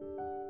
Música